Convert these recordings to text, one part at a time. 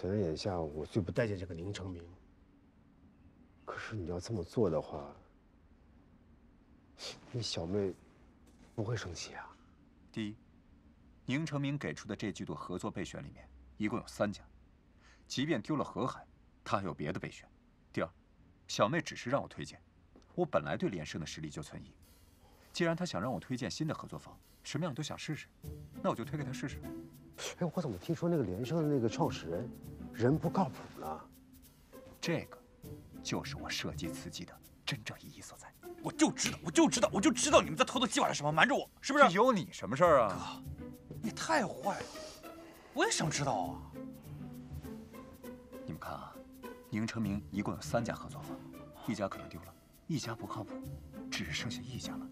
虽然眼下我最不待见这个宁成明，可是你要这么做的话，你小妹不会生气啊？第一，宁成明给出的这季度合作备选里面一共有三家，即便丢了河海，他还有别的备选。第二，小妹只是让我推荐，我本来对连胜的实力就存疑。既然他想让我推荐新的合作方，什么样都想试试，那我就推给他试试。哎，我怎么听说那个连胜的那个创始人人不靠谱呢？这个就是我设计刺激的真正意义所在。我就知道，我就知道，我就知道你们在偷偷计划着什么，瞒着我，是不是？有你什么事儿啊？哥，你太坏了，我也想知道啊。你们看啊，宁成明一共有三家合作方，一家可能丢了，一家不靠谱，只剩下一家了。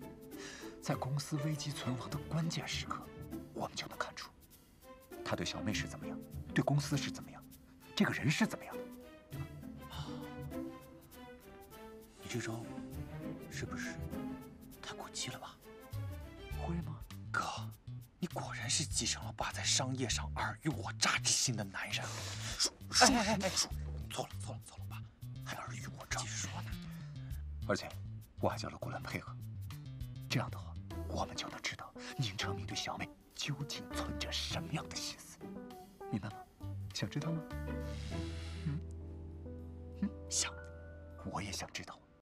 在公司危机存亡的关键时刻，我们就能他对小妹是怎么样，对公司是怎么样，这个人是怎么样。你这招是不是太过激了吧？会吗？哥，你果然是继承了爸在商业上尔虞我诈之心的男人。说说说，错了错了错了，爸，还尔虞我诈？继续说呢。而且我还叫了顾兰配合，这样的话，我们就能知道宁成明对小妹究竟存着什么样的心思，明白吗？想知道吗？嗯，嗯，想，我也想知道。